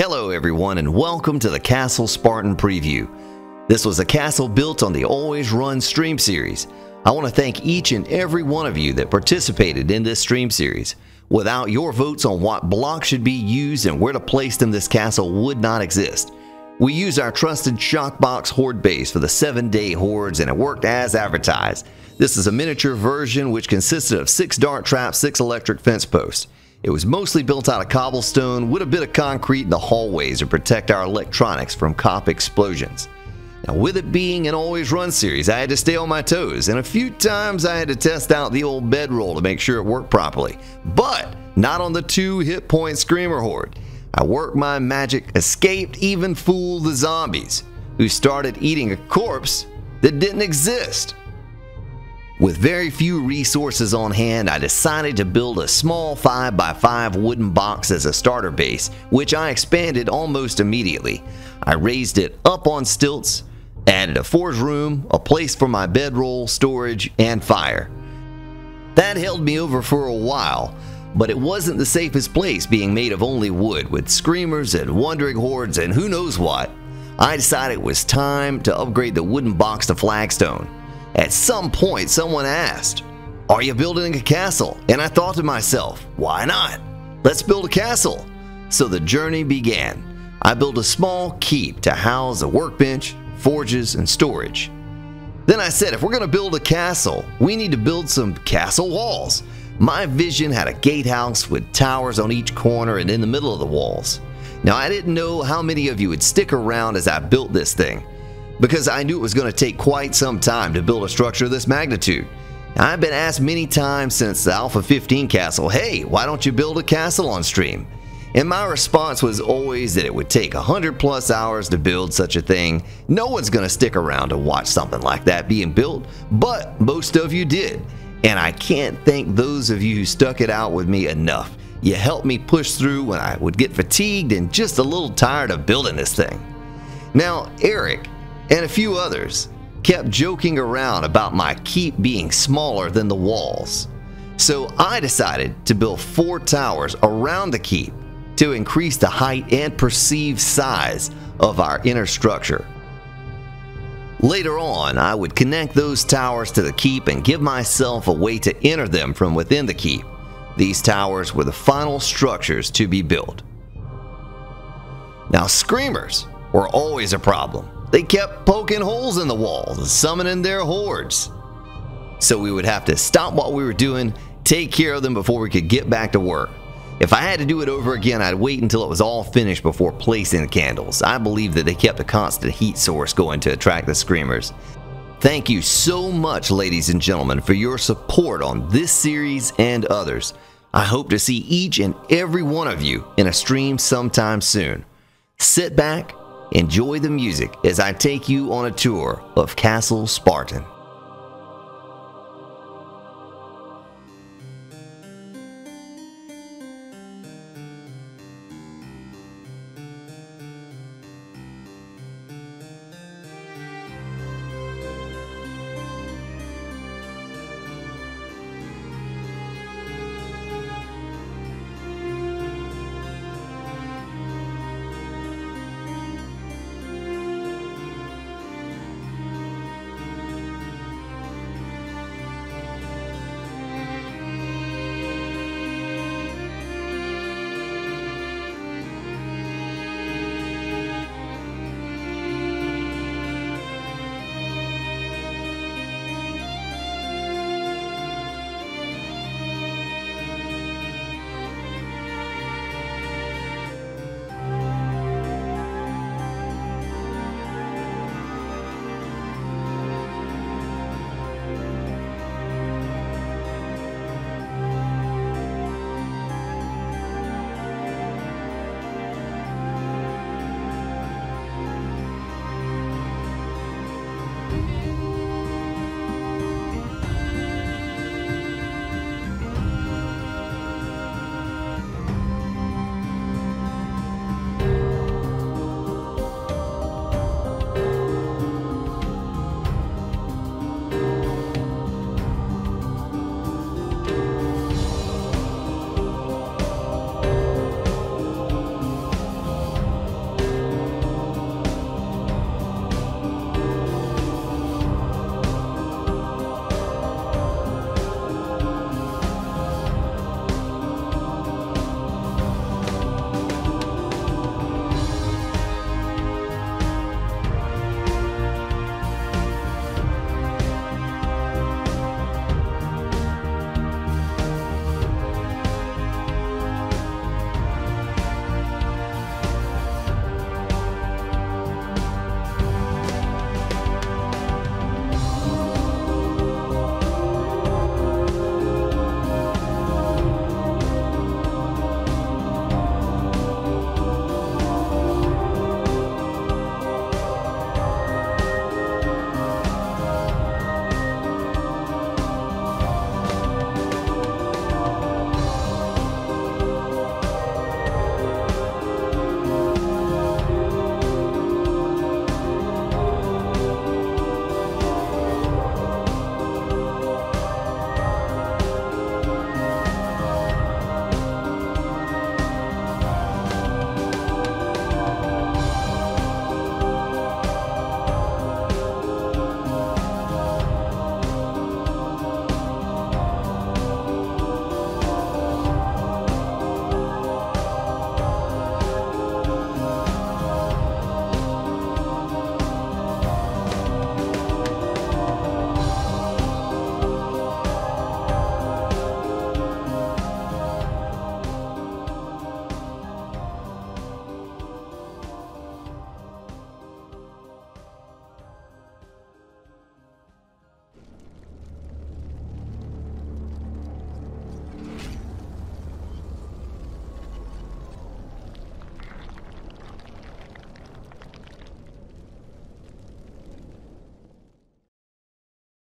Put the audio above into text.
Hello, everyone, and welcome to the Castle Spartan Preview. This was a castle built on the Always Run stream series. I want to thank each and every one of you that participated in this stream series. Without your votes on what blocks should be used and where to place them, this castle would not exist. We used our trusted Shockbox Horde base for the 7-day hordes and it worked as advertised. This is a miniature version which consisted of 6 dart traps, 6 electric fence posts. It was mostly built out of cobblestone with a bit of concrete in the hallways to protect our electronics from cop explosions. Now, with it being an always run series, I had to stay on my toes, and a few times I had to test out the old bedroll to make sure it worked properly. But not on the two hit point Screamer Horde. I worked my magic, escaped, even fooled the zombies, who started eating a corpse that didn't exist. With very few resources on hand, I decided to build a small 5x5 wooden box as a starter base, which I expanded almost immediately. I raised it up on stilts, added a forge room, a place for my bedroll, storage, and fire. That held me over for a while, but it wasn't the safest place being made of only wood with screamers and wandering hordes and who knows what. I decided it was time to upgrade the wooden box to flagstone. At some point, someone asked, Are you building a castle? And I thought to myself, Why not? Let's build a castle. So the journey began. I built a small keep to house a workbench, forges, and storage. Then I said, if we're going to build a castle, we need to build some castle walls. My vision had a gatehouse with towers on each corner and in the middle of the walls. Now, I didn't know how many of you would stick around as I built this thing because I knew it was going to take quite some time to build a structure of this magnitude. I've been asked many times since the Alpha 15 castle, hey, why don't you build a castle on stream? And my response was always that it would take 100 plus hours to build such a thing. No one's going to stick around to watch something like that being built, but most of you did. And I can't thank those of you who stuck it out with me enough. You helped me push through when I would get fatigued and just a little tired of building this thing. Now, Eric, and a few others kept joking around about my keep being smaller than the walls. So I decided to build four towers around the keep to increase the height and perceived size of our inner structure. Later on, I would connect those towers to the keep and give myself a way to enter them from within the keep. These towers were the final structures to be built. Now, screamers were always a problem. They kept poking holes in the walls summoning their hordes. So we would have to stop what we were doing, take care of them before we could get back to work. If I had to do it over again, I'd wait until it was all finished before placing the candles. I believe that they kept a constant heat source going to attract the screamers. Thank you so much, ladies and gentlemen, for your support on this series and others. I hope to see each and every one of you in a stream sometime soon. Sit back, Enjoy the music as I take you on a tour of Castle Spartan.